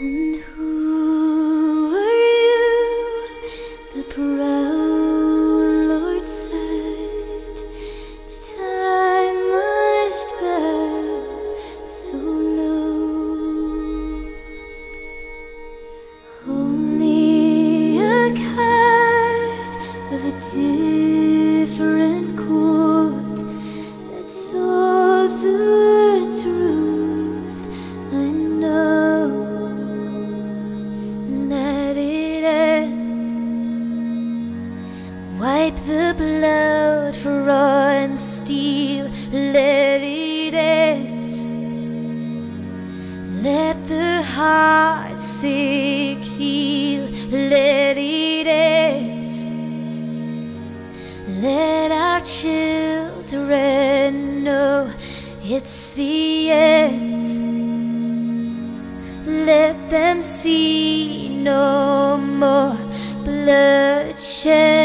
And who are you? The proud Wipe the blood from steel. Let it end. Let the heart sick heal. Let it end. Let our children know it's the end. Let them see no more bloodshed.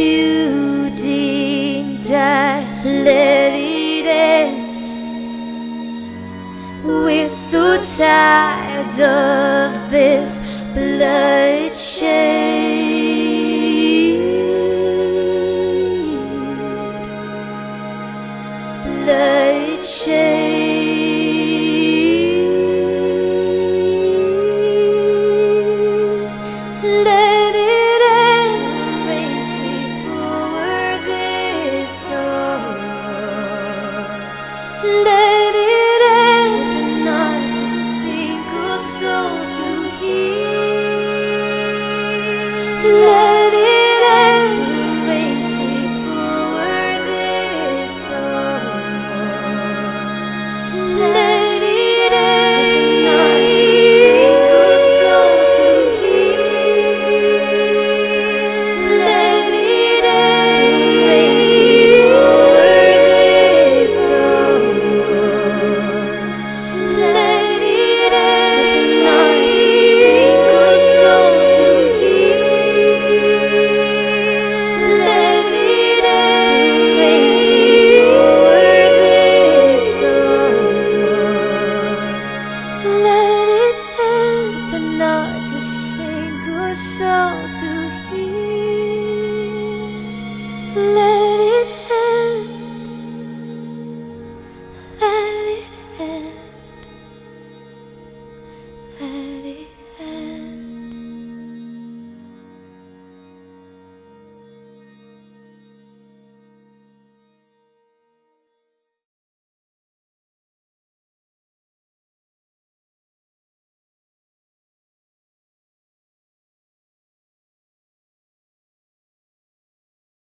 It end. We're so tired of this bloodshed. Bloodshed. so to